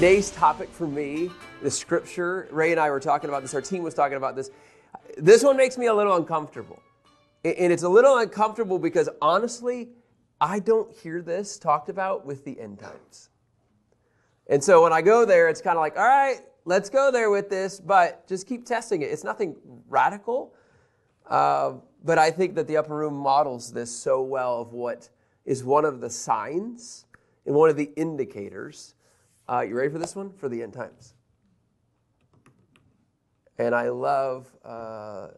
today's topic for me, the scripture, Ray and I were talking about this, our team was talking about this. This one makes me a little uncomfortable. And it's a little uncomfortable because honestly, I don't hear this talked about with the end times. And so when I go there, it's kind of like, all right, let's go there with this, but just keep testing it. It's nothing radical. Uh, but I think that the upper room models this so well of what is one of the signs and one of the indicators. Uh, you ready for this one? For the end times. And I love uh,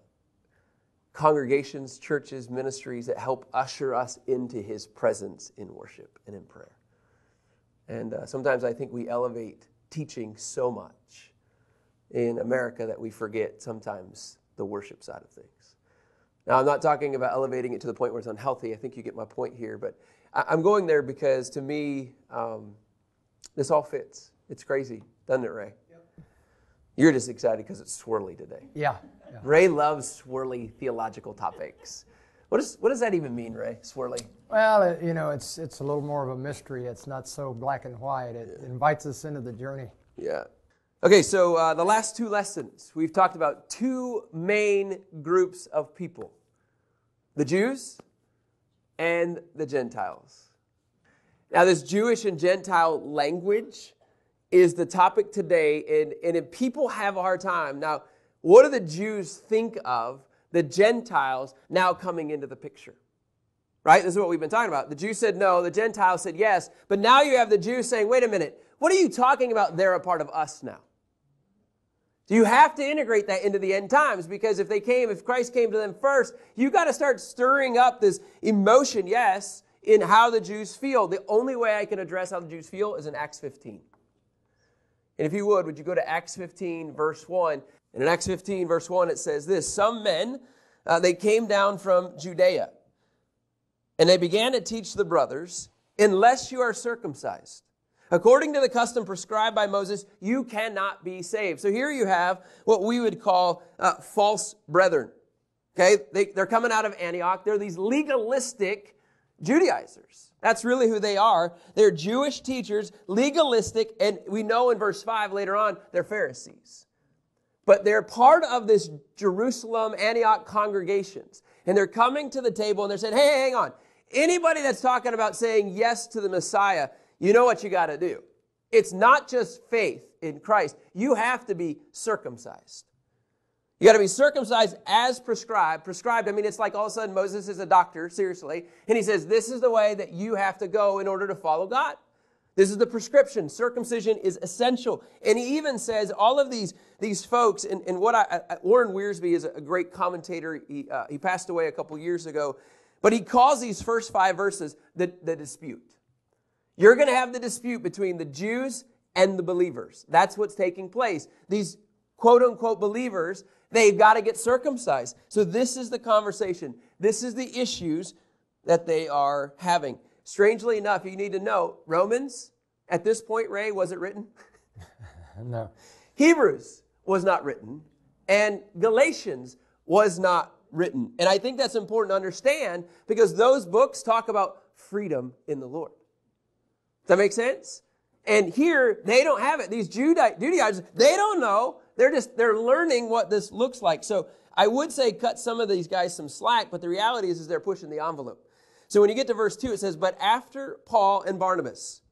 congregations, churches, ministries that help usher us into his presence in worship and in prayer. And uh, sometimes I think we elevate teaching so much in America that we forget sometimes the worship side of things. Now, I'm not talking about elevating it to the point where it's unhealthy. I think you get my point here. But I'm going there because to me, um, this all fits. It's crazy, doesn't it, Ray? Yep. You're just excited because it's swirly today. Yeah, yeah. Ray loves swirly theological topics. What, is, what does that even mean, Ray? Swirly? Well, it, you know, it's, it's a little more of a mystery. It's not so black and white. It, yeah. invites us into the journey. Yeah. Okay, so uh, the last two lessons, we've talked about two main groups of people the Jews and the Gentiles. Now, this Jewish and Gentile language is the topic today, and, and if people have a hard time. Now, what do the Jews think of the Gentiles now coming into the picture? Right? This is what we've been talking about. The Jews said no, the Gentiles said yes, but now you have the Jews saying, wait a minute, what are you talking about? They're a part of us now. Do you have to integrate that into the end times because if they came, if Christ came to them first, you got to start stirring up this emotion, yes, in how the Jews feel. The only way I can address how the Jews feel is in Acts 15. And if you would, would you go to Acts 15, verse 1? And in Acts 15, verse 1, it says this Some men, uh, they came down from Judea, and they began to teach the brothers, unless you are circumcised According to the custom prescribed by Moses, you cannot be saved. So here you have what we would call uh, false brethren. Okay, they, they're coming out of Antioch. They're these legalistic Judaizers. That's really who they are. They're Jewish teachers, legalistic, and we know in verse 5 later on, they're Pharisees. But they're part of this Jerusalem, Antioch congregations. And they're coming to the table and they're saying, hey, hang on. Anybody that's talking about saying yes to the Messiah, you know what you got to do. It's not just faith in Christ. You have to be circumcised. You got to be circumcised as prescribed. Prescribed, I mean, it's like all of a sudden Moses is a doctor, seriously, and he says, This is the way that you have to go in order to follow God. This is the prescription. Circumcision is essential. And he even says all of these, these folks, and, and what I, I, Warren Wiersbe is a great commentator. He, uh, he passed away a couple years ago, but he calls these first five verses the, the dispute. You're going to have the dispute between the Jews and the believers. That's what's taking place. These quote unquote believers, they've got to get circumcised. So this is the conversation. This is the issues that they are having. Strangely enough, you need to know Romans, at this point, Ray, was it written? no. Hebrews was not written, and Galatians was not written. And I think that's important to understand because those books talk about freedom in the Lord. Does that make sense? And here, they don't have it. These Judaizers, they don't know. They're just, they're learning what this looks like. So I would say cut some of these guys some slack, but the reality is, is they're pushing the envelope. So when you get to verse 2, it says, But after Paul and Barnabas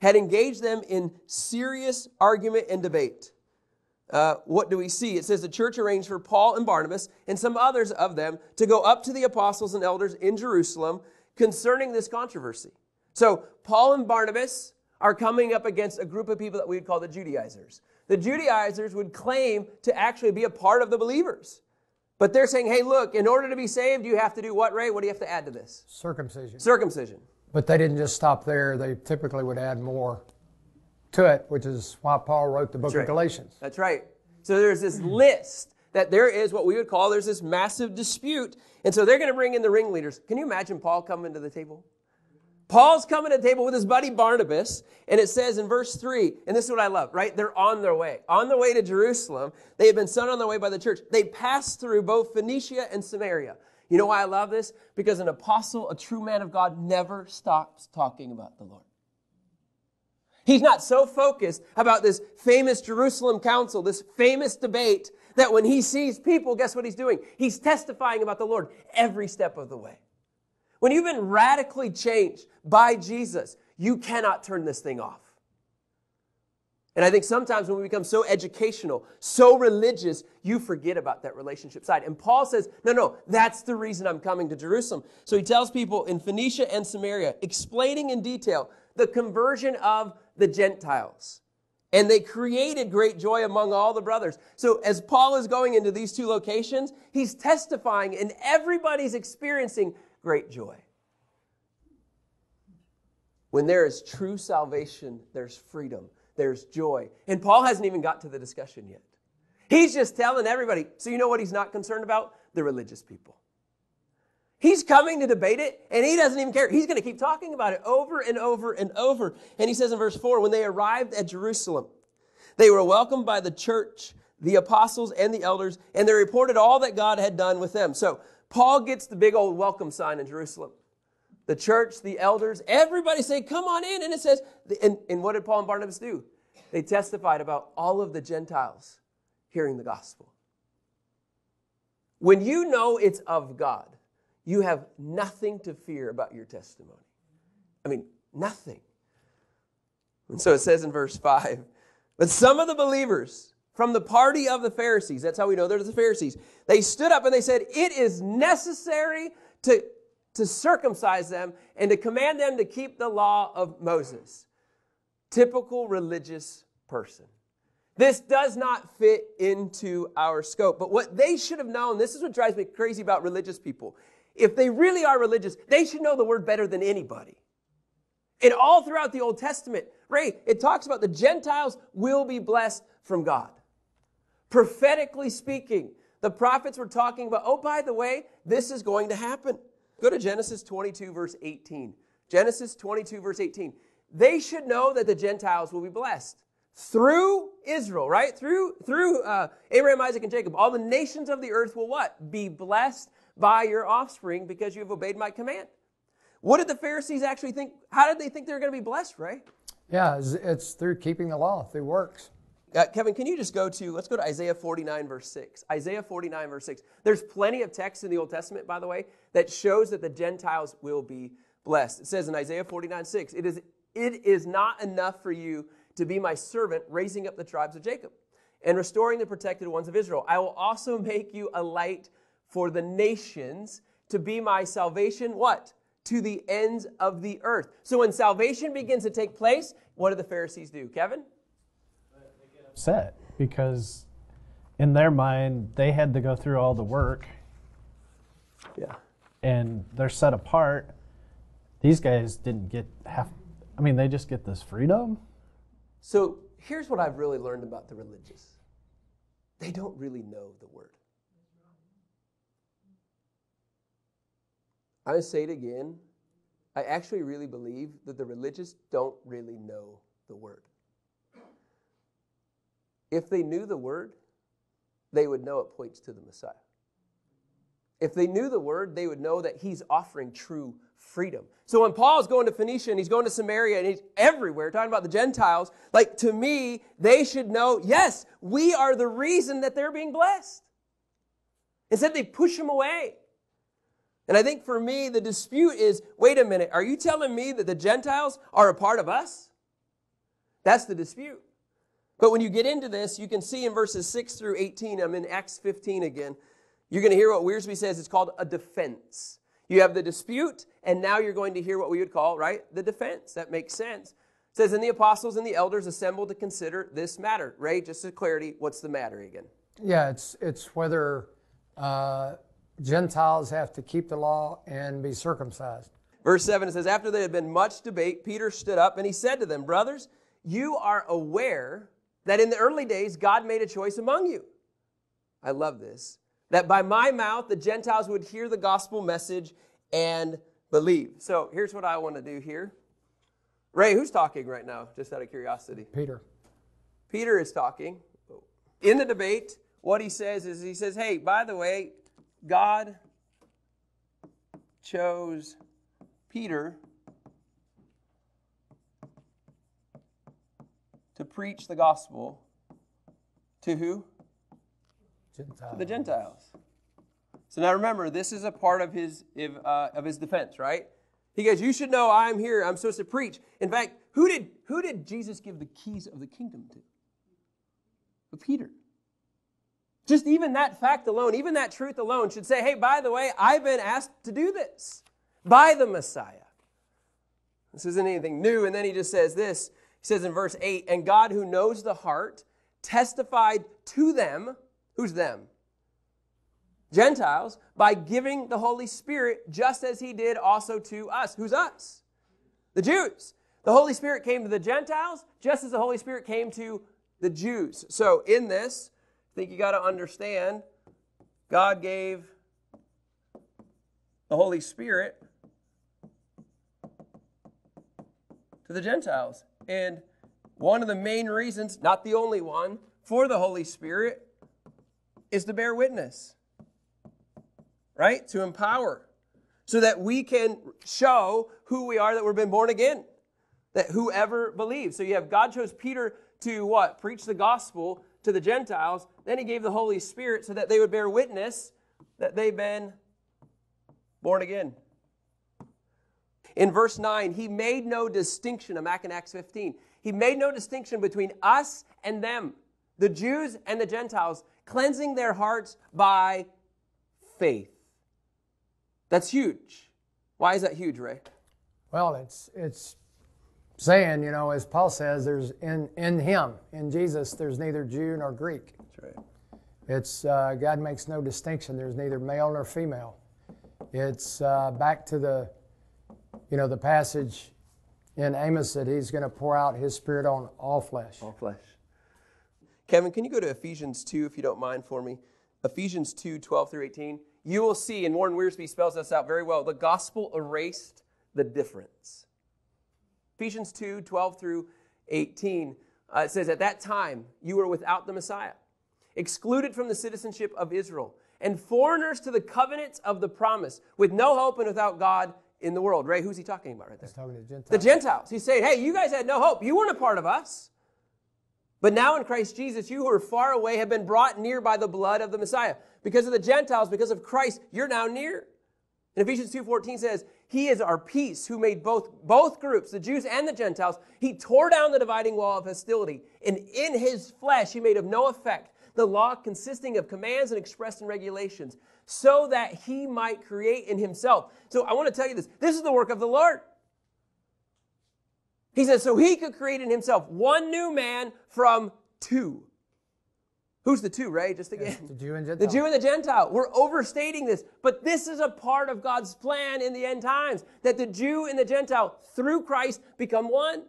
had engaged them in serious argument and debate, uh, what do we see? It says the church arranged for Paul and Barnabas and some others of them to go up to the apostles and elders in Jerusalem concerning this controversy. So Paul and Barnabas are coming up against a group of people that we would call the Judaizers. The Judaizers would claim to actually be a part of the believers. But they're saying, hey, look, in order to be saved, you have to do what, Ray? What do you have to add to this? Circumcision. Circumcision. But they didn't just stop there. They typically would add more to it, which is why Paul wrote the book right. of Galatians. That's right. So there's this list that there is what we would call there's this massive dispute. And so they're going to bring in the ringleaders. Can you imagine Paul coming to the table? Paul's coming to the table with his buddy Barnabas, and it says in verse 3, and this is what I love, right? They're on their way. On their way to Jerusalem. They have been sent on their way by the church. They passed through both Phoenicia and Samaria. You know why I love this? Because an apostle, a true man of God, never stops talking about the Lord. He's not so focused about this famous Jerusalem council, this famous debate, that when he sees people, guess what he's doing? He's testifying about the Lord every step of the way. When you've been radically changed by Jesus, you cannot turn this thing off. And I think sometimes when we become so educational, so religious, you forget about that relationship side. And Paul says, no, no, that's the reason I'm coming to Jerusalem. So he tells people in Phoenicia and Samaria, explaining in detail the conversion of the Gentiles. And they created great joy among all the brothers. So as Paul is going into these two locations, he's testifying and everybody's experiencing great joy. When there is true salvation, there's freedom there's joy. And Paul hasn't even got to the discussion yet. He's just telling everybody. So, you know what he's not concerned about? The religious people. He's coming to debate it, and he doesn't even care. He's going to keep talking about it over and over and over. And he says in verse 4 when they arrived at Jerusalem, they were welcomed by the church, the apostles, and the elders, and they reported all that God had done with them. So, Paul gets the big old welcome sign in Jerusalem the church, the elders, everybody say, come on in. And it says, and, and what did Paul and Barnabas do? They testified about all of the Gentiles hearing the gospel. When you know it's of God, you have nothing to fear about your testimony. I mean, nothing. And so it says in verse 5 But some of the believers from the party of the Pharisees, that's how we know they're the Pharisees, they stood up and they said, It is necessary to to circumcise them and to command them to keep the law of Moses. Typical religious person. This does not fit into our scope. But what they should have known, this is what drives me crazy about religious people. If they really are religious, they should know the word better than anybody. And all throughout the Old Testament, Ray, it talks about the Gentiles will be blessed from God. Prophetically speaking, the prophets were talking about, oh, by the way, this is going to happen. Go to Genesis 22, verse 18. Genesis 22, verse 18. They should know that the Gentiles will be blessed through Israel, right? Through through uh, Abraham, Isaac, and Jacob. All the nations of the earth will what? Be blessed by your offspring because you have obeyed my command. What did the Pharisees actually think? How did they think they were going to be blessed, right? Yeah, it's, it's through keeping the law, through works. Uh, Kevin, can you just go to, let's go to Isaiah 49, verse 6. Isaiah 49, verse 6. There's plenty of text in the Old Testament, by the way, that shows that the Gentiles will be blessed. It says in Isaiah 49, 6, it is, it is not enough for you to be my servant, raising up the tribes of Jacob and restoring the protected ones of Israel. I will also make you a light for the nations to be my salvation. What? To the ends of the earth. So when salvation begins to take place, what do the Pharisees do? Kevin? Upset because in their mind they had to go through all the work. Yeah. And they're set apart. These guys didn't get half i mean they just get this freedom. So here's what i've really learned about the religious. They don't really know the word. I say it again. I actually really believe that the religious don't really know the word if they knew the word, they would know it points to the Messiah. If they knew the word, they would know that he's offering true freedom. So when Paul's going to Phoenicia and he's going to Samaria and he's everywhere talking about the Gentiles, like to me, they should know, yes, we are the reason that they're being blessed. Instead, they push him away. And I think for me, the dispute is wait a minute, are you telling me that the Gentiles are a part of us? That's the dispute. But when you get into this, you can see in verses 6 through 18, I'm in Acts 15 again, you're going to hear what Wiersbe says it's called a defense. You have the dispute, and now you're going to hear what we would call, right, the defense. That makes sense. It says, And the apostles and the elders assembled to consider this matter. Ray, just for clarity, what's the matter again? Yeah, it's, it's whether uh, Gentiles have to keep the law and be circumcised. Verse 7 it says, After there had been much debate, Peter stood up and he said to them, Brothers, you are aware that in the early days, God made a choice among you. I love this. That by my mouth, the Gentiles would hear the gospel message and believe. So here's what I want to do here. Ray, who's talking right now, just out of curiosity? Peter. Peter is talking. In the debate, what he says is he says, hey, by the way, God chose Peter preach the gospel to who? Gentile. To the Gentiles. So now remember, this is a part of his uh, of his defense, right? He goes, "You should know I'm here. I'm supposed to preach." In fact, who did who did Jesus give the keys of the kingdom to? To Peter. Just even that fact alone, even that truth alone, should say, "Hey, by the way, I've been asked to do this by the Messiah." This isn't anything new. And then he just says this. He says in verse 8, and God who knows the heart testified to them, who's them? Gentiles, by giving the Holy Spirit just as he did also to us. Who's us? The Jews. The Holy Spirit came to the Gentiles just as the Holy Spirit came to the Jews. So in this, I think you got to understand God gave the Holy Spirit to the Gentiles. And one of the main reasons, not the only one, for the Holy Spirit is to bear witness, right? To empower, so that we can show who we are, that we've been born again, that whoever believes. So you have God chose Peter to what? Preach the gospel to the Gentiles. Then he gave the Holy Spirit so that they would bear witness that they've been born again. In verse 9, he made no distinction, I'm back in Acts 15. He made no distinction between us and them, the Jews and the Gentiles, cleansing their hearts by faith. That's huge. Why is that huge, Ray? Well, it's it's saying, you know, as Paul says, there's in in Him, in Jesus, there's neither Jew nor Greek. That's right. It's uh, God makes no distinction. There's neither male nor female. It's uh, back to the, you know, the passage in Amos that He's going to pour out His Spirit on all flesh. All flesh. Kevin, can you go to Ephesians 2 if you don't mind for me? Ephesians 2 12 through 18. You will see, and Warren Wiersbe spells this out very well, the gospel erased the difference. Ephesians 2 12 through 18. Uh, it says, At that time, you were without the Messiah, excluded from the citizenship of Israel, and foreigners to the covenants of the promise, with no hope and without God in the world. Ray, who's he talking about right there? He's talking to the Gentiles. The Gentiles. He's saying, hey, you guys had no hope. You weren't a part of us. But now in Christ Jesus, you who are far away have been brought near by the blood of the Messiah. Because of the Gentiles, because of Christ, you're now near. And Ephesians 2.14 says, He is our peace, who made both, both groups, the Jews and the Gentiles. He tore down the dividing wall of hostility, and in his flesh he made of no effect the law consisting of commands and expressed in regulations, so that he might create in himself. So I want to tell you this. This is the work of the Lord. He says, so he could create in himself one new man from two. Who's the two, right? Just again. the Jew and The Jew and the Gentile. We're overstating this, but this is a part of God's plan in the end times that the Jew and the Gentile, through Christ, become one.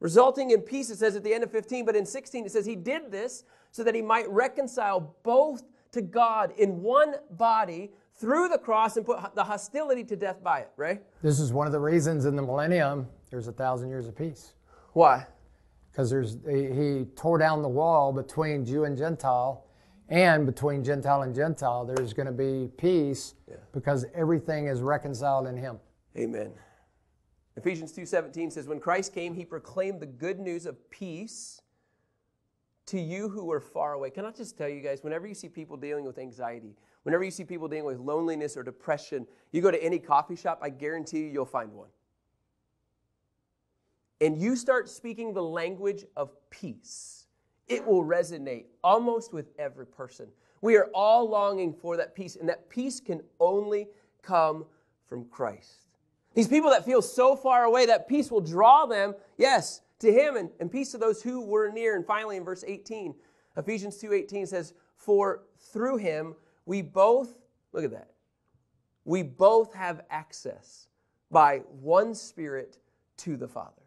Resulting in peace, it says at the end of 15, but in 16, it says he did this so that he might reconcile both to God in one body through the cross and put the hostility to death by it, right? This is one of the reasons in the millennium there's a thousand years of peace. Why? Because there's he, he tore down the wall between Jew and Gentile, and between Gentile and Gentile, there's going to be peace because everything is reconciled in Him. Amen. Ephesians 2:17 says when Christ came he proclaimed the good news of peace to you who are far away. Can I just tell you guys whenever you see people dealing with anxiety, whenever you see people dealing with loneliness or depression, you go to any coffee shop, I guarantee you you'll find one. And you start speaking the language of peace. It will resonate almost with every person. We are all longing for that peace, and that peace can only come from Christ. These people that feel so far away, that peace will draw them, yes, to him and, and peace to those who were near. And finally, in verse 18, Ephesians 2:18 says, For through him we both, look at that, we both have access by one spirit to the Father.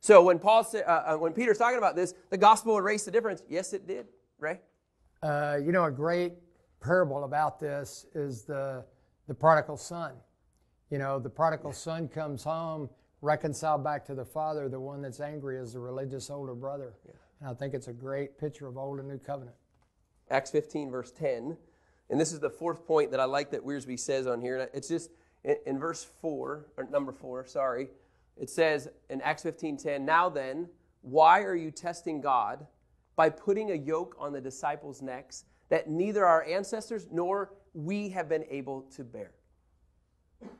So when Paul said, uh, uh, when Peter's talking about this, the gospel erased the difference. Yes, it did, right? Uh, you know, a great parable about this is the the prodigal son. You know, the prodigal son comes home, reconciled back to the father. The one that's angry is the religious older brother. And I think it's a great picture of old and new covenant. Acts 15, verse 10. And this is the fourth point that I like that Wiersbe says on here. It's just in, in verse 4, or number 4, sorry. It says in Acts 15, 10, "Now then, why are you testing God by putting a yoke on the disciples' necks that neither our ancestors nor we have been able to bear?"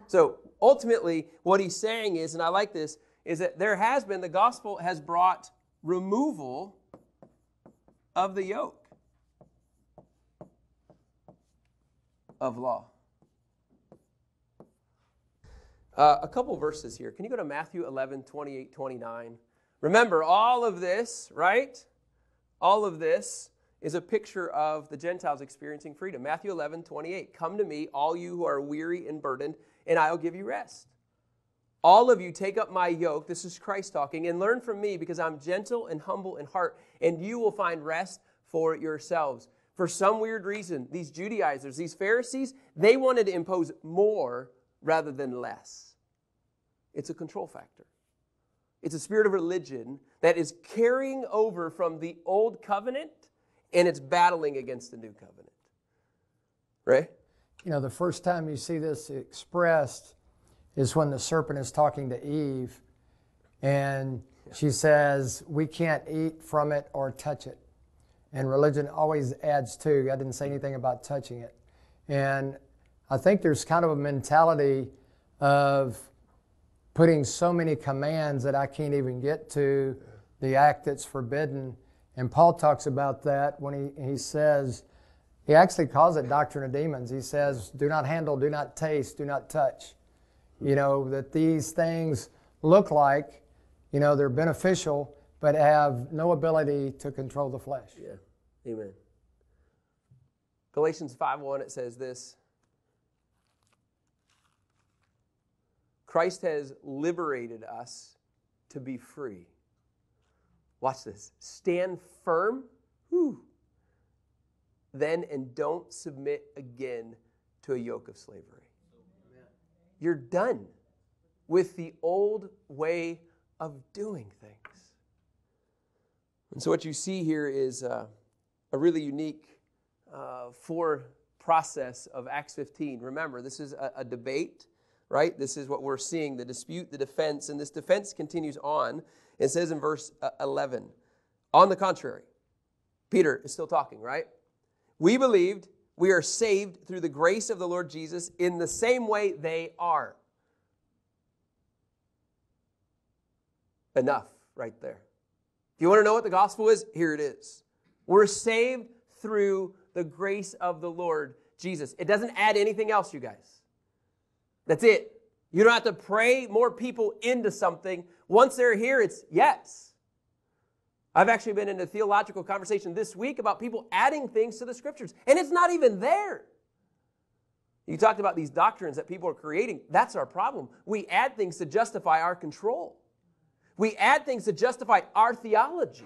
So, ultimately, what he's saying is, and I like this, is that there has been the gospel has brought removal of the yoke of law. Uh, a couple verses here. Can you go to Matthew 11, 28, 29? Remember, all of this, right? All of this is a picture of the Gentiles experiencing freedom. Matthew 11, 28. Come to me, all you who are weary and burdened, and I'll give you rest. All of you take up my yoke, this is Christ talking, and learn from me because I'm gentle and humble in heart, and you will find rest for yourselves. For some weird reason, these Judaizers, these Pharisees, they wanted to impose more rather than less. It's a control factor. It's a spirit of religion that is carrying over from the old covenant and it's battling against the new covenant. Right? You know, the first time you see this expressed is when the serpent is talking to Eve and she says, We can't eat from it or touch it. And religion always adds to. I didn't say anything about touching it. And I think there's kind of a mentality of putting so many commands that I can't even get to the act that's forbidden. And Paul talks about that when he, he says, he actually calls it doctrine of demons. He says, do not handle, do not taste, do not touch. You know, that these things look like, you know, they're beneficial, but have no ability to control the flesh. Yeah. Amen. Galatians 5:1 it says this Christ has liberated us to be free. Watch this. Stand firm. Whew. Then and don't submit again to a yoke of slavery. You're done with the old way of doing things. And so, what you see here is uh, a really unique uh, four process of Acts 15. Remember, this is a, a debate right? This is what we're seeing the dispute, the defense, and this defense continues on. It says in verse uh, 11, on the contrary, Peter is still talking, right? We believed we are saved through the grace of the Lord Jesus in the same way they are. Enough right there. If you want to know what the gospel is, here it is. We're saved through the grace of the Lord Jesus. It doesn't add anything else, you guys. That's it. You don't have to pray more people into something. Once they're here, it's yes. I've actually been in a theological conversation this week about people adding things to the scriptures, and it's not even there. You talked about these doctrines that people are creating. That's our problem. We add things to justify our control, we add things to justify our theology.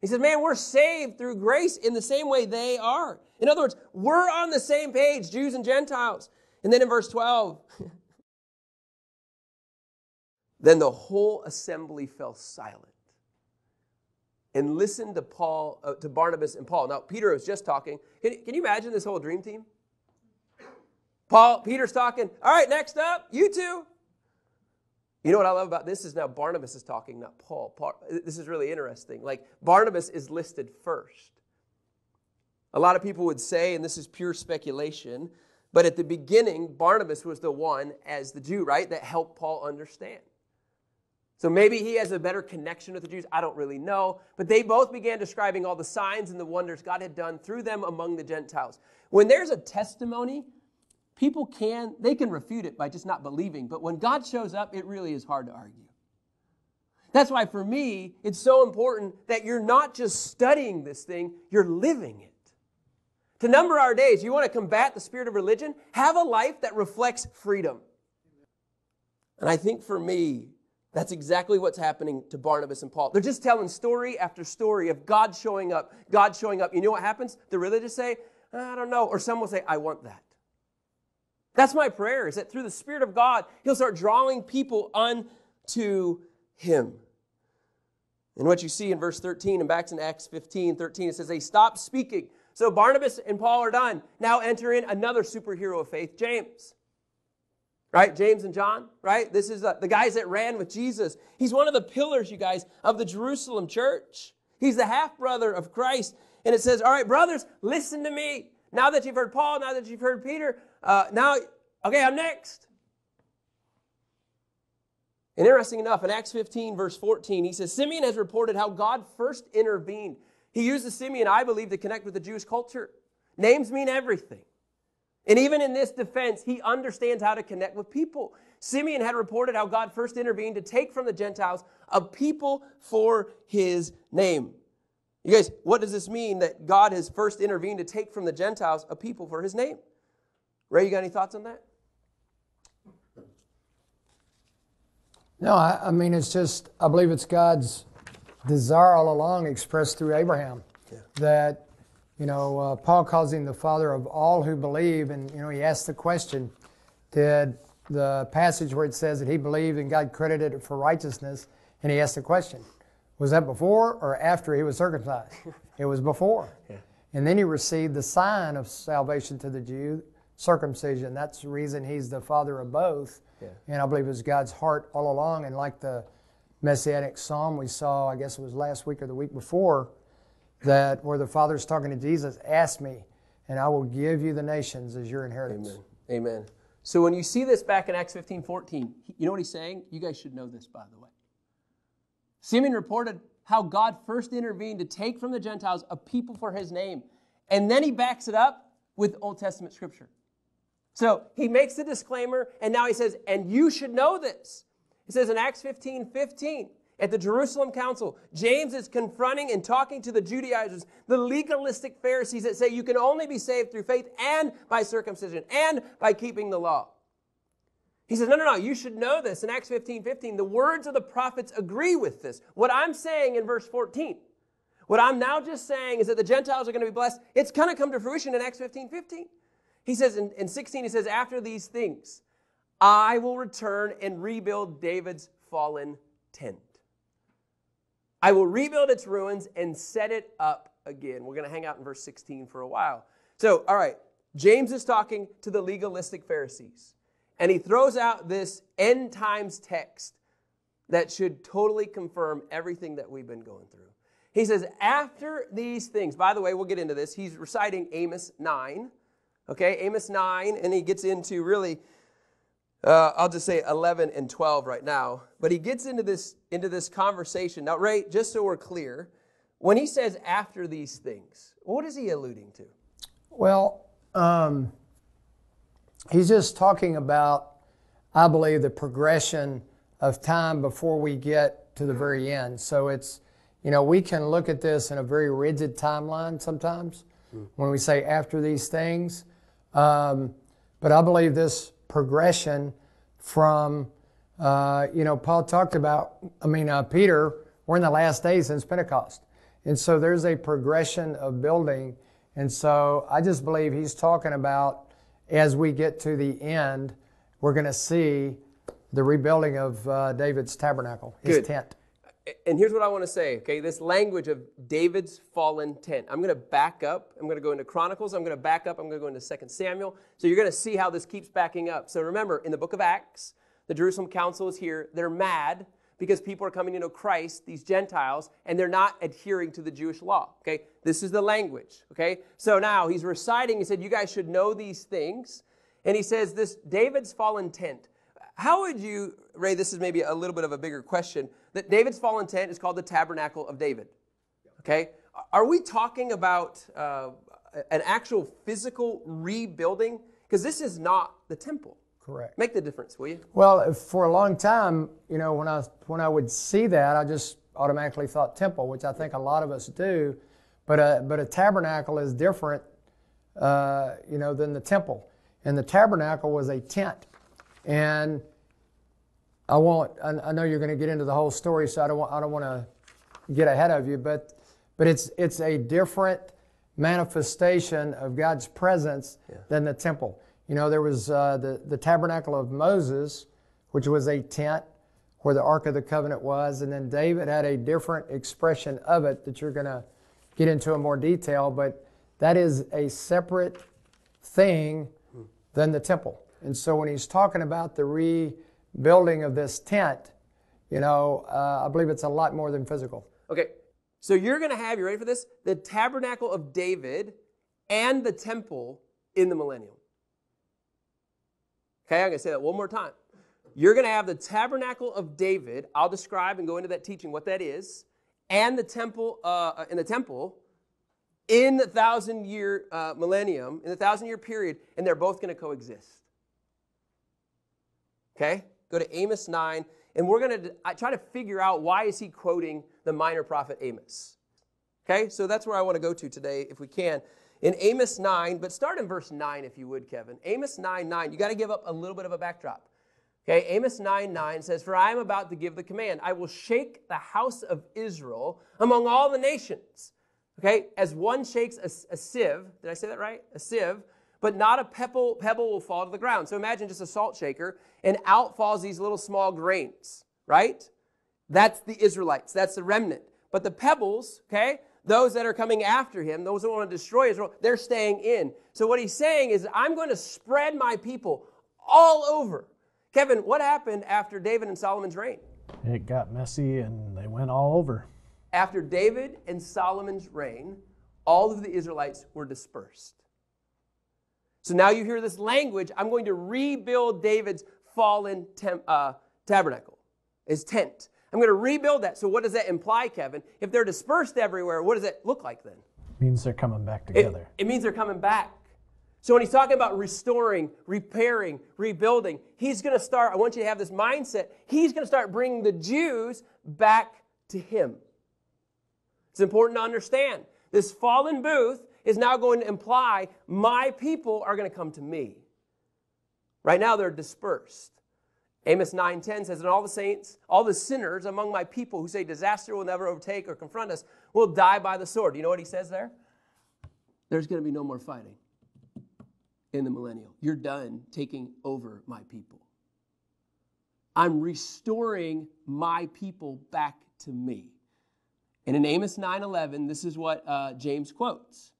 He says, Man, we're saved through grace in the same way they are. In other words, we're on the same page, Jews and Gentiles. And then in verse 12, then the whole assembly fell silent and listened to Paul, uh, to Barnabas and Paul. Now, Peter was just talking. Can, can you imagine this whole dream team? Paul, Peter's talking. All right, next up, you two. You know what I love about this is now Barnabas is talking, not Paul. Paul. This is really interesting. Like Barnabas is listed first. A lot of people would say, and this is pure speculation, but at the beginning, Barnabas was the one, as the Jew, right, that helped Paul understand. So maybe he has a better connection with the Jews. I don't really know. But they both began describing all the signs and the wonders God had done through them among the Gentiles. When there's a testimony, people can, they can refute it by just not believing. But when God shows up, it really is hard to argue. That's why for me, it's so important that you're not just studying this thing, you're living it. To number our days, you want to combat the spirit of religion? Have a life that reflects freedom. And I think for me, that's exactly what's happening to Barnabas and Paul. They're just telling story after story of God showing up, God showing up. You know what happens? The religious say, I don't know. Or some will say, I want that. That's my prayer, is that through the Spirit of God, He'll start drawing people unto Him. And what you see in verse 13 and back in Acts 15, 13, it says, They stopped speaking so Barnabas and Paul are done. Now enter in another superhero of faith, James. Right? James and John, right? This is uh, the guys that ran with Jesus. He's one of the pillars, you guys, of the Jerusalem church. He's the half brother of Christ. And it says, All right, brothers, listen to me. Now that you've heard Paul, now that you've heard Peter, uh, now, okay, I'm next. And interesting enough, in Acts 15, verse 14, he says, Simeon has reported how God first intervened. He used the Simeon, I believe, to connect with the Jewish culture. Names mean everything. And even in this defense, he understands how to connect with people. Simeon had reported how God first intervened to take from the Gentiles a people for his name. You guys, what does this mean that God has first intervened to take from the Gentiles a people for his name? Ray, you got any thoughts on that? No, I, I mean, it's just, I believe it's God's desire all along expressed through Abraham Yeah. that, you know, uh, Paul calls him the father of all who believe. And, you know, he asked the question Did the passage where it says that he believed and God credited it for righteousness, and he asked the question, was that before or after he was circumcised? it was before. Yeah. And then he received the sign of salvation to the Jew, circumcision. That's the reason he's the father of both. Yeah. And I believe it was God's heart all along. And like the Messianic Psalm we saw, I guess it was last week or the week before, that where the Father's talking to Jesus, ask me, and I will give you the nations as your inheritance. Amen. Amen. So when you see this back in Acts 15, 14, you know what he's saying? You guys should know this, by the way. Simeon reported how God first intervened to take from the Gentiles a people for his name. And then he backs it up with Old Testament scripture. So he makes the disclaimer, and now he says, and you should know this. He says in Acts 15, 15, at the Jerusalem Council, James is confronting and talking to the Judaizers, the legalistic Pharisees that say you can only be saved through faith and by circumcision and by keeping the law. He says, no, no, no, you should know this. In Acts 15, 15, the words of the prophets agree with this. What I'm saying in verse 14, what I'm now just saying is that the Gentiles are going to be blessed. It's going to come to fruition in Acts 15, 15. He says in, in 16, he says, after these things, I will return and rebuild David's fallen tent. I will rebuild its ruins and set it up again. We're going to hang out in verse 16 for a while. So, all right, James is talking to the legalistic Pharisees, and he throws out this end times text that should totally confirm everything that we've been going through. He says, after these things, by the way, we'll get into this. He's reciting Amos 9, okay, Amos 9, and he gets into really uh, I'll just say 11 and 12 right now. But he gets into this, into this conversation. Now, Ray, just so we're clear, when he says after these things, what is he alluding to? Well, um, he's just talking about, I believe, the progression of time before we get to the very end. So it's, you know, we can look at this in a very rigid timeline sometimes when we say after these things. Um, but I believe this progression from, uh, you know, Paul talked about, I mean, uh, Peter, we're in the last days since Pentecost. And so there's a progression of building. And so I just believe he's talking about as we get to the end, we're going to see the rebuilding of uh, David's tabernacle, his Good. tent. And here's what I want to say, okay? This language of David's fallen tent. I'm going to back up. I'm going to go into Chronicles. I'm going to back up. I'm going to go into 2 Samuel. So you're going to see how this keeps backing up. So remember, in the book of Acts, the Jerusalem council is here. They're mad because people are coming to know Christ, these Gentiles, and they're not adhering to the Jewish law, okay? This is the language, okay? So now he's reciting, he said, You guys should know these things. And he says, This David's fallen tent. How would you, Ray, this is maybe a little bit of a bigger question, that David's fallen tent is called the tabernacle of David. Okay? Are we talking about uh, an actual physical rebuilding? Because this is not the temple. Correct. Make the difference, will you? Well, for a long time, you know, when I when I would see that, I just automatically thought temple, which I think a lot of us do. But a but a tabernacle is different, uh, you know, than the temple. And the tabernacle was a tent, and I won't. I, I know you're going to get into the whole story, so I don't want. I don't want to get ahead of you, but but it's it's a different manifestation of God's presence than the temple. You know, there was uh, the the tabernacle of Moses, which was a tent where the Ark of the Covenant was, and then David had a different expression of it that you're going to get into in more detail. But that is a separate thing than the temple. And so when he's talking about the rebuilding of this tent, you know, uh, I believe it's a lot more than physical. Okay, so you're going to have, you ready for this? The tabernacle of David and the temple in the millennium. Okay, I'm going to say that one more time. You're going to have the tabernacle of David. I'll describe and go into that teaching what that is, and the temple uh, in the temple in the thousand year uh, millennium, in the thousand year period, and they're both going to coexist. Okay, go to Amos nine, and we're going to try to figure out why is he quoting the minor prophet Amos. Okay, so that's where I want to go to today, if we can in Amos 9, but start in verse 9 if you would, Kevin. Amos 9 9. You got to give up a little bit of a backdrop. Okay, Amos 9 9 says, For I am about to give the command. I will shake the house of Israel among all the nations. Okay, as one shakes a, a sieve, did I say that right? A sieve, but not a pebble, pebble will fall to the ground. So imagine just a salt shaker, and out falls these little small grains, right? That's the Israelites, that's the remnant. But the pebbles, okay, those that are coming after him, those that want to destroy Israel, they're staying in. So what he's saying is, I'm going to spread my people all over. Kevin, what happened after David and Solomon's reign? It got messy and they went all over. After David and Solomon's reign, all of the Israelites were dispersed. So now you hear this language I'm going to rebuild David's fallen tem- uh, tabernacle, his tent. I'm going to rebuild that. So, what does that imply, Kevin? If they're dispersed everywhere, what does it look like then? It means they're coming back together. It, it means they're coming back. So, when he's talking about restoring, repairing, rebuilding, he's going to start, I want you to have this mindset, he's going to start bringing the Jews back to him. It's important to understand. This fallen booth is now going to imply my people are going to come to me. Right now, they're dispersed. Amos 9:10 says, "And all the saints, all the sinners among my people who say disaster will never overtake or confront us will die by the sword." Do you know what he says there? There's going to be no more fighting in the millennial. You're done taking over my people. I'm restoring my people back to me. And in Amos 9:11, this is what uh, James quotes.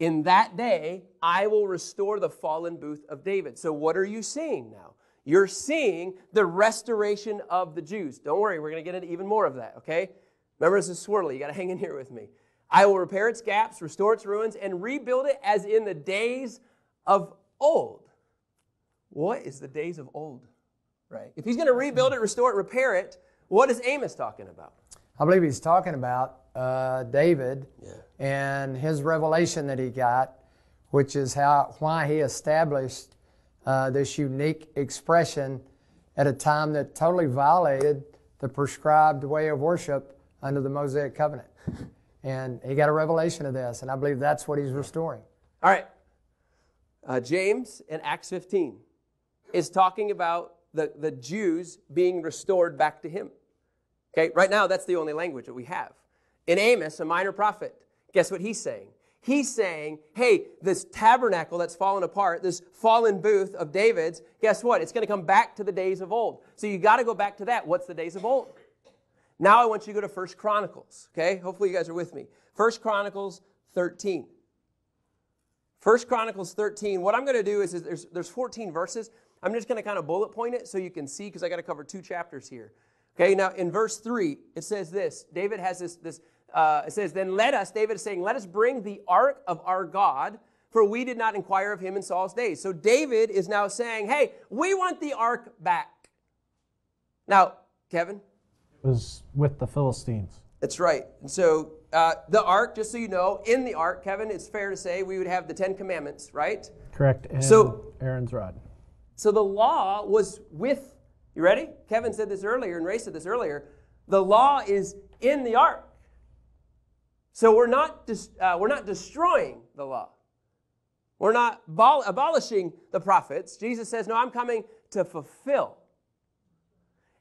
In that day, I will restore the fallen booth of David. So, what are you seeing now? you're seeing the restoration of the Jews. Don't worry, we're going to get into even more of that, okay? Remember, this is swirly. You got to hang in here with me. I will repair its gaps, restore its ruins, and rebuild it as in the days of old. What is the days of old? Right? If he's going to rebuild it, restore it, repair it, what is Amos talking about? I believe he's talking about uh, David yeah. and his revelation that he got, which is how why he established uh, this unique expression at a time that totally violated the prescribed way of worship under the Mosaic covenant. And he got a revelation of this, and I believe that's what he's restoring. All right. Uh, James in Acts 15 is talking about the, the Jews being restored back to him. Okay, right now that's the only language that we have. In Amos, a minor prophet, guess what he's saying? He's saying, hey, this tabernacle that's fallen apart, this fallen booth of David's, guess what? It's going to come back to the days of old. So you got to go back to that. What's the days of old? Now I want you to go to First Chronicles, okay? Hopefully you guys are with me. First Chronicles 13. First Chronicles 13. What I'm going to do is, is there's, there's 14 verses. I'm just going to kind of bullet point it so you can see because I got to cover two chapters here. Okay, now in verse 3, it says this David has this, this uh, it says, Then let us, David is saying, let us bring the ark of our God, for we did not inquire of him in Saul's days. So David is now saying, Hey, we want the ark back. Now, Kevin? It was with the Philistines. That's right. And so uh, the ark, just so you know, in the ark, Kevin, it's fair to say we would have the Ten Commandments, right? Correct. And so Aaron's rod. So the law was with, you ready? Kevin said this earlier, and Ray said this earlier. The law is in the ark. So we're not, uh, we're not destroying the law. We're not abol- abolishing the prophets. Jesus says, No, I'm coming to fulfill.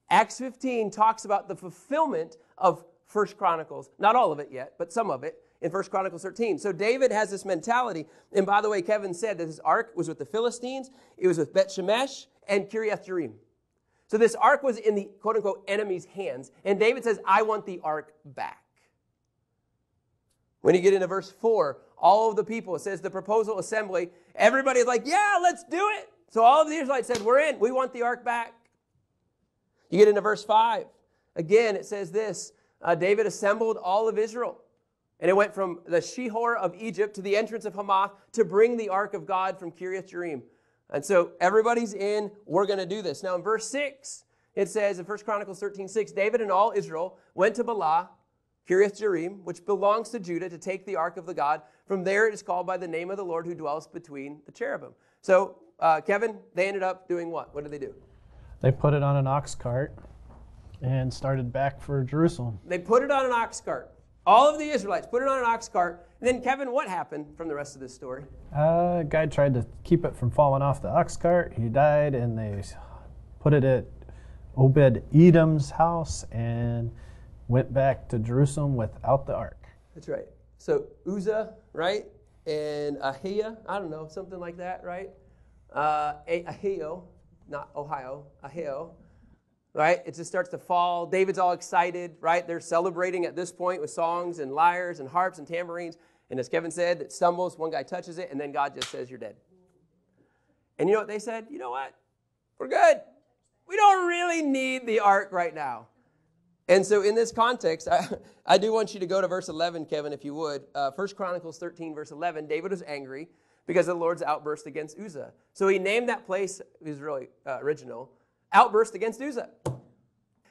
Acts 15 talks about the fulfillment of First Chronicles, not all of it yet, but some of it in First Chronicles 13. So David has this mentality. And by the way, Kevin said that his ark was with the Philistines, it was with Bet Shemesh and Kiriath Jearim. So this ark was in the quote unquote enemy's hands. And David says, I want the ark back. When you get into verse 4, all of the people, it says the proposal assembly, everybody's like, yeah, let's do it. So all of the Israelites said, We're in. We want the ark back. You get into verse 5. Again, it says this uh, David assembled all of Israel. And it went from the Shihor of Egypt to the entrance of Hamath to bring the ark of God from Kiriath Jearim. And so everybody's in. We're going to do this. Now in verse 6, it says in 1 Chronicles 13, 6, David and all Israel went to Baalah, Kiriath Jearim, which belongs to Judah, to take the ark of the God. From there it is called by the name of the Lord who dwells between the cherubim. So, uh, Kevin, they ended up doing what? What did they do? They put it on an ox cart and started back for Jerusalem. They put it on an ox cart. All of the Israelites put it on an ox cart. And then, Kevin, what happened from the rest of this story? Uh, guy tried to keep it from falling off the ox cart. He died, and they put it at Obed Edom's house and went back to Jerusalem without the ark. That's right. So Uzzah, right? And Ahiah, I don't know, something like that, right? Uh, Ahio, not Ohio, Ahio, right? It just starts to fall. David's all excited, right? They're celebrating at this point with songs and lyres and harps and tambourines. And as Kevin said, it stumbles, one guy touches it, and then God just says, You're dead. And you know what they said? You know what? We're good. We don't really need the ark right now. And so, in this context, I, I do want you to go to verse 11, Kevin, if you would. Uh, 1 Chronicles 13, verse 11. David was angry because of the Lord's outburst against Uzzah. So he named that place, it was really uh, original, outburst against Uzzah.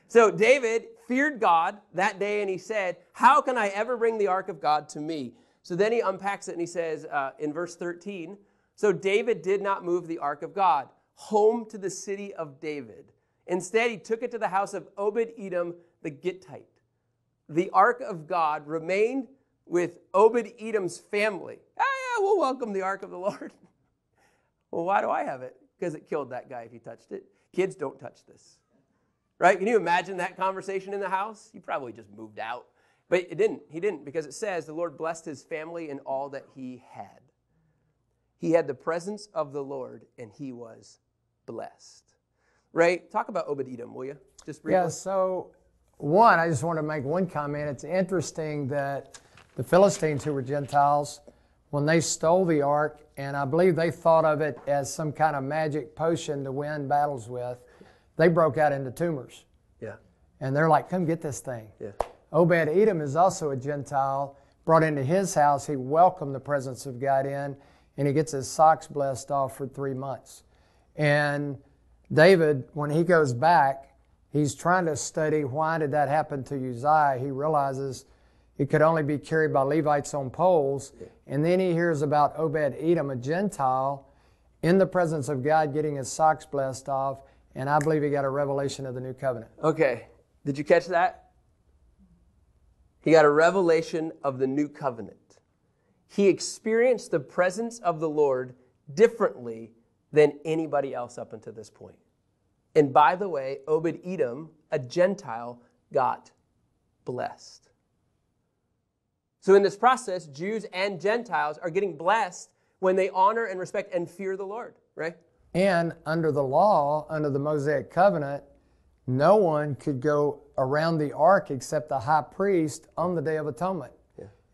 So David feared God that day and he said, How can I ever bring the ark of God to me? So then he unpacks it and he says uh, in verse 13, So David did not move the ark of God home to the city of David. Instead, he took it to the house of Obed Edom the Gittite. The ark of God remained with Obed Edom's family. Ah, yeah, we'll welcome the ark of the Lord. well, why do I have it? Because it killed that guy if he touched it. Kids don't touch this. Right? Can you imagine that conversation in the house? You probably just moved out. But it didn't. He didn't because it says the Lord blessed his family and all that he had. He had the presence of the Lord and he was blessed. Right? talk about Obed Edom, will you? Just briefly. Yeah, so one, I just want to make one comment. It's interesting that the Philistines, who were Gentiles, when they stole the ark, and I believe they thought of it as some kind of magic potion to win battles with, they broke out into tumors. Yeah. And they're like, come get this thing. Yeah. Obed Edom is also a Gentile. Brought into his house, he welcomed the presence of God in, and he gets his socks blessed off for three months. And David, when he goes back, he's trying to study why did that happen to Uzziah. He realizes it could only be carried by Levites on poles. And then he hears about Obed Edom, a Gentile, in the presence of God getting his socks blessed off. And I believe he got a revelation of the new covenant. Okay. Did you catch that? He got a revelation of the new covenant. He experienced the presence of the Lord differently than anybody else up until this point. And by the way, Obed Edom, a Gentile, got blessed. So in this process, Jews and Gentiles are getting blessed when they honor and respect and fear the Lord, right? And under the law, under the Mosaic covenant, no one could go around the ark except the high priest on the Day of Atonement.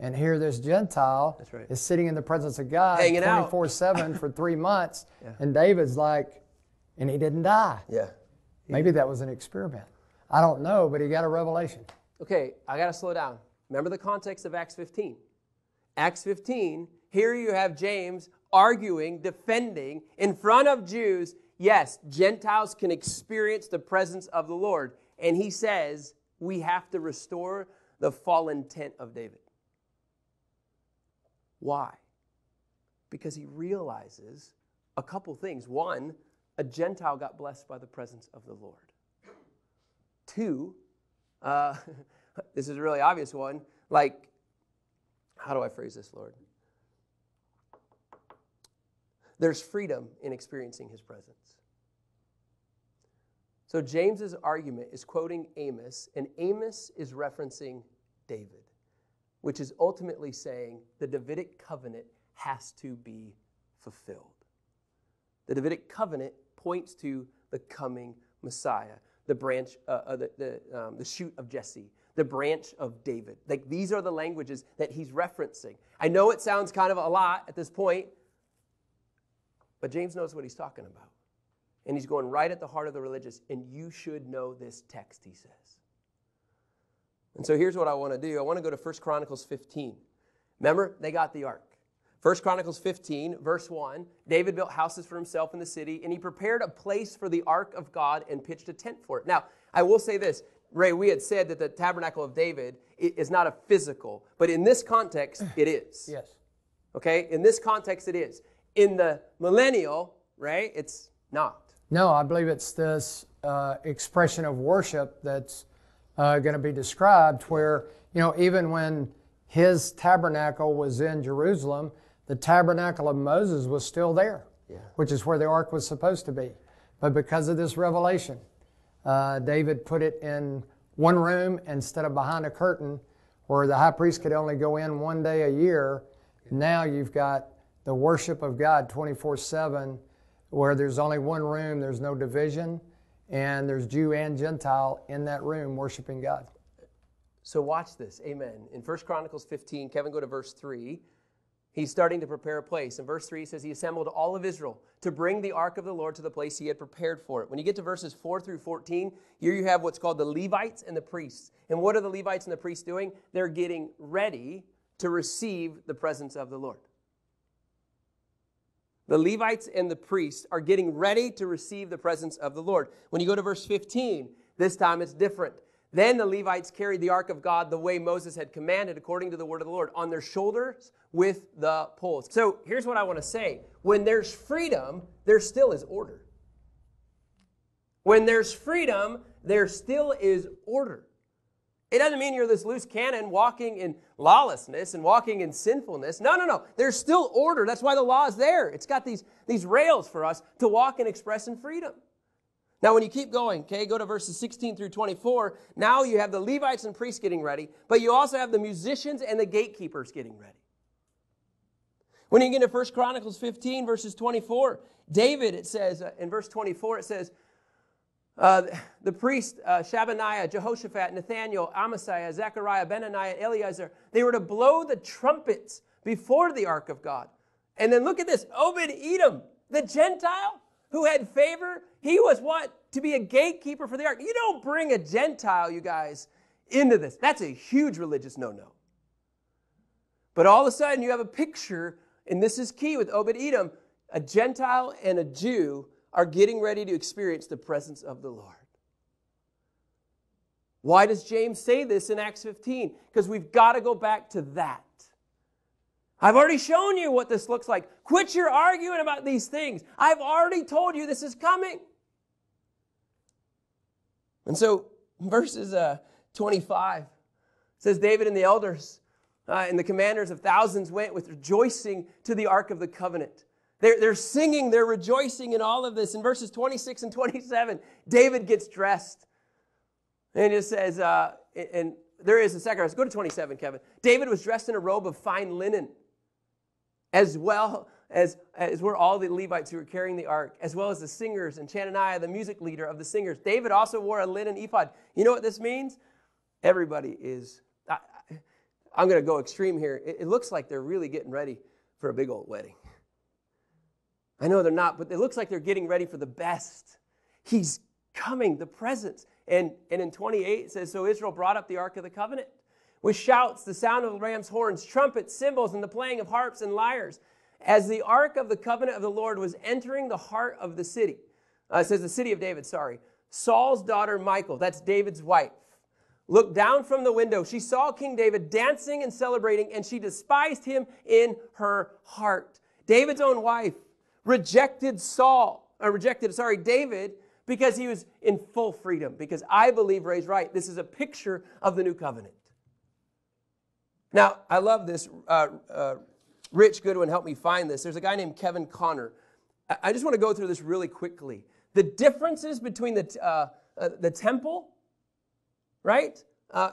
And here this Gentile right. is sitting in the presence of God Hanging 24 7 for three months. Yeah. And David's like, and he didn't die. Yeah. Maybe that was an experiment. I don't know, but he got a revelation. Okay, I got to slow down. Remember the context of Acts 15. Acts 15, here you have James arguing, defending in front of Jews yes, Gentiles can experience the presence of the Lord. And he says we have to restore the fallen tent of David. Why? Because he realizes a couple things. One, a Gentile got blessed by the presence of the Lord. Two, uh, this is a really obvious one. Like, how do I phrase this, Lord? There's freedom in experiencing his presence. So, James's argument is quoting Amos, and Amos is referencing David which is ultimately saying the Davidic covenant has to be fulfilled. The Davidic covenant points to the coming Messiah, the branch, uh, uh, the, the, um, the shoot of Jesse, the branch of David. Like these are the languages that he's referencing. I know it sounds kind of a lot at this point, but James knows what he's talking about. And he's going right at the heart of the religious. And you should know this text, he says. And so here's what I want to do I want to go to 1 Chronicles 15. Remember, they got the ark. 1 Chronicles 15, verse 1 David built houses for himself in the city, and he prepared a place for the ark of God and pitched a tent for it. Now, I will say this Ray, we had said that the tabernacle of David is not a physical, but in this context, it is. Yes. Okay? In this context, it is. In the millennial, right, it's not. No, I believe it's this uh, expression of worship that's uh, going to be described where, you know, even when his tabernacle was in Jerusalem, the tabernacle of Moses was still there, Yeah. which is where the ark was supposed to be. But because of this revelation, uh, David put it in one room instead of behind a curtain where the high priest could only go in one day a year. Now you've got the worship of God 24 7, where there's only one room, there's no division, and there's Jew and Gentile in that room worshiping God. So watch this. Amen. In 1 Chronicles 15, Kevin, go to verse 3. He's starting to prepare a place. In verse 3, he says, He assembled all of Israel to bring the ark of the Lord to the place he had prepared for it. When you get to verses 4 through 14, here you have what's called the Levites and the priests. And what are the Levites and the priests doing? They're getting ready to receive the presence of the Lord. The Levites and the priests are getting ready to receive the presence of the Lord. When you go to verse 15, this time it's different. Then the Levites carried the ark of God the way Moses had commanded, according to the word of the Lord, on their shoulders with the poles. So here's what I want to say when there's freedom, there still is order. When there's freedom, there still is order. It doesn't mean you're this loose cannon walking in lawlessness and walking in sinfulness. No, no, no. There's still order. That's why the law is there. It's got these, these rails for us to walk and express in freedom. Now, when you keep going, okay, go to verses 16 through 24. Now you have the Levites and priests getting ready, but you also have the musicians and the gatekeepers getting ready. When you get to 1 Chronicles 15, verses 24, David, it says, uh, in verse 24, it says, uh, the priest uh, Shabaniah, Jehoshaphat, Nathaniel, Amasaiah, Zechariah, Benaniah, Eleazar, they were to blow the trumpets before the ark of God. And then look at this Obed Edom, the Gentile who had favor, he was what? To be a gatekeeper for the ark. You don't bring a Gentile, you guys, into this. That's a huge religious no no. But all of a sudden, you have a picture, and this is key with Obed Edom a Gentile and a Jew are getting ready to experience the presence of the Lord. Why does James say this in Acts 15? Because we've got to go back to that. I've already shown you what this looks like. Quit your arguing about these things. I've already told you this is coming. And so, verses uh, 25 says David and the elders uh, and the commanders of thousands went with rejoicing to the ark of the covenant. They're, they're singing, they're rejoicing in all of this. In verses 26 and 27, David gets dressed. And it says, uh, and there is a second verse. Go to 27, Kevin. David was dressed in a robe of fine linen, as well as, as were all the Levites who were carrying the ark, as well as the singers and Chananiah, the music leader of the singers. David also wore a linen ephod. You know what this means? Everybody is, I, am going to go extreme here. It, it looks like they're really getting ready for a big old wedding. I know they're not, but it looks like they're getting ready for the best. He's coming, the presence. And, and in 28, it says, So Israel brought up the Ark of the Covenant with shouts, the sound of the ram's horns, trumpets, cymbals, and the playing of harps and lyres. As the Ark of the Covenant of the Lord was entering the heart of the city, uh, it says the city of David, sorry, Saul's daughter Michal, that's David's wife, looked down from the window. She saw King David dancing and celebrating, and she despised him in her heart. David's own wife rejected Saul, or rejected, sorry, David, because he was in full freedom. Because I believe Ray's right. This is a picture of the new covenant. Now, I love this. Uh, uh, Rich Goodwin helped me find this. There's a guy named Kevin Conner. I just want to go through this really quickly. The differences between the, uh, uh the temple, right? Uh,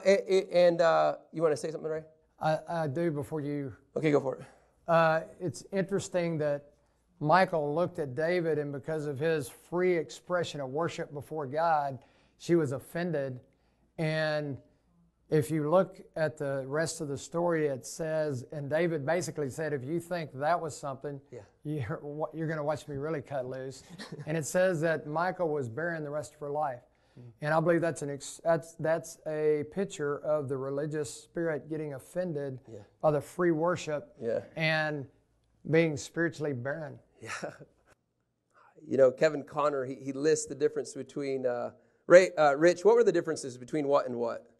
and uh, you want to say something, Ray? I, I do before you. Okay, go for it. it's interesting that Michal looked at David, and because of his free expression of worship before God, she was offended. And if you look at the rest of the story, it says, and David basically said, if you think that was something, Yeah. you're, you're going to watch me really cut loose. and it says that Michal was barren the rest of her life. And I believe that's an ex- that's that's a picture of the religious spirit getting offended Yeah. by the free worship Yeah. and being spiritually barren. Yeah. You know, Kevin Conner, he, he lists the difference between, uh, Ray, uh, Rich, what were the differences between what and what?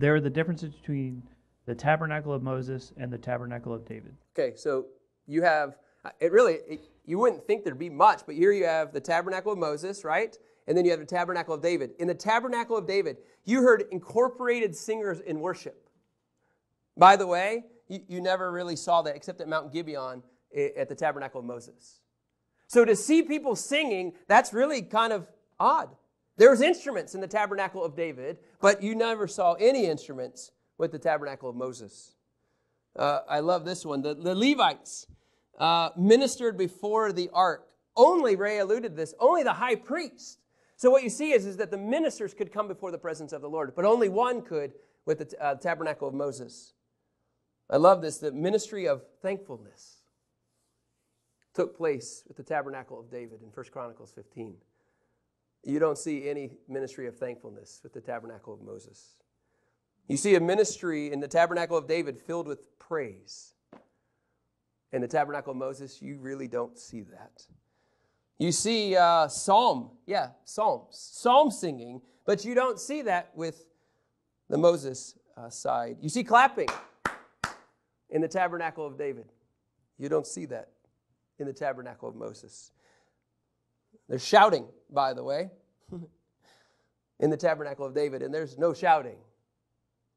There are the differences between the tabernacle of Moses and the tabernacle of David. Okay, so you have, uh, it really, it, you wouldn't think there'd be much, but here you have the tabernacle of Moses, right? And then you have the tabernacle of David. In the tabernacle of David, you heard incorporated singers in worship. By the way, you, you never really saw that except at Mount Gibeon i- at the tabernacle of Moses. So to see people singing, that's really kind of odd. There was instruments in the tabernacle of David, but you never saw any instruments with the tabernacle of Moses. Uh, I love this one. The, the Levites uh, ministered before the ark. Only, Ray alluded to this, only the high priest. So what you see is, is that the ministers could come before the presence of the Lord, but only one could with the uh, tabernacle of Moses. I love this. The ministry of thankfulness took place with the tabernacle of David in 1 Chronicles 15. You don't see any ministry of thankfulness with the tabernacle of Moses. You see a ministry in the tabernacle of David filled with praise. In the tabernacle of Moses, you really don't see that. You see uh, psalm, yeah, psalms, psalm singing, but you don't see that with the Moses uh, side. You see clapping in the tabernacle of David. You don't see that in the tabernacle of Moses. There's shouting, by the way, in the tabernacle of David, and there's no shouting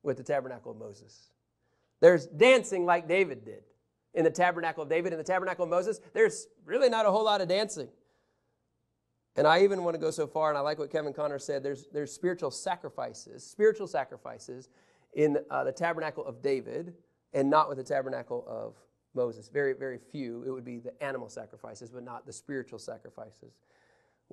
with the tabernacle of Moses. There's dancing like David did in the tabernacle of David. In the tabernacle of Moses, there's really not a whole lot of dancing. And I even want to go so far, and I like what Kevin Conner said there's, there's spiritual sacrifices, spiritual sacrifices in uh, the tabernacle of David and not with the tabernacle of Moses. Very, very few. It would be the animal sacrifices, but not the spiritual sacrifices.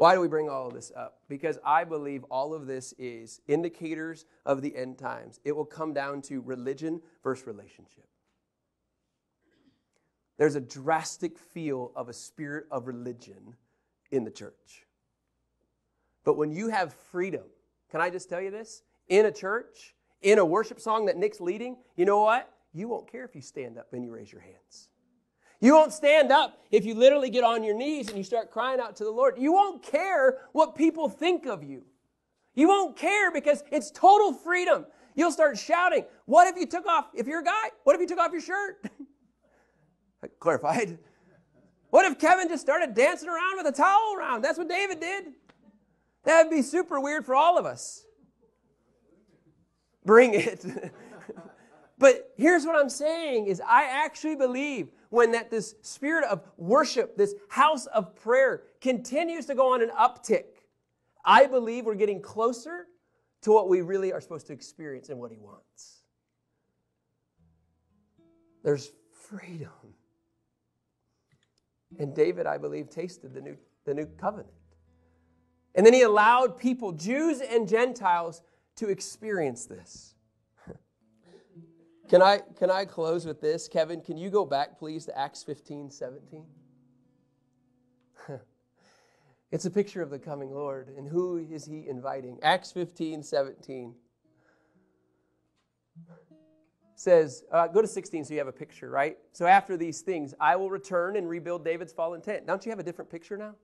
Why do we bring all of this up? Because I believe all of this is indicators of the end times. It will come down to religion versus relationship. There's a drastic feel of a spirit of religion in the church. But when you have freedom, can I just tell you this? In a church, in a worship song that Nick's leading, you know what? You won't care if you stand up and you raise your hands. You won't stand up if you literally get on your knees and you start crying out to the Lord. You won't care what people think of you. You won't care because it's total freedom. You'll start shouting, What if you took off, if you're a guy, what if you took off your shirt? Clarified. What if Kevin just started dancing around with a towel around? That's what David did. That'd be super weird for all of us. Bring it. but here's what I'm saying is I actually believe when that this spirit of worship, this house of prayer continues to go on an uptick, I believe we're getting closer to what we really are supposed to experience and what he wants. There's freedom. And David, I believe, tasted the new, the new covenant. And then he allowed people, Jews and Gentiles, to experience this. Can I, can I close with this? Kevin, can you go back, please, to Acts 15 17? it's a picture of the coming Lord. And who is he inviting? Acts 15 17 says, uh, go to 16 so you have a picture, right? So after these things, I will return and rebuild David's fallen tent. Don't you have a different picture now?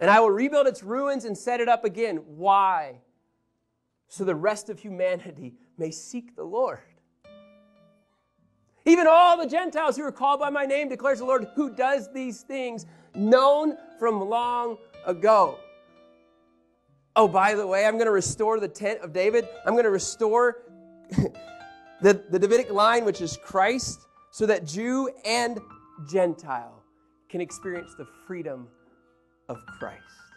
And I will rebuild its ruins and set it up again. Why? So the rest of humanity may seek the Lord. Even all the Gentiles who are called by my name declares the Lord who does these things, known from long ago. Oh, by the way, I'm going to restore the tent of David. I'm going to restore the, the Davidic line, which is Christ, so that Jew and Gentile can experience the freedom of Christ.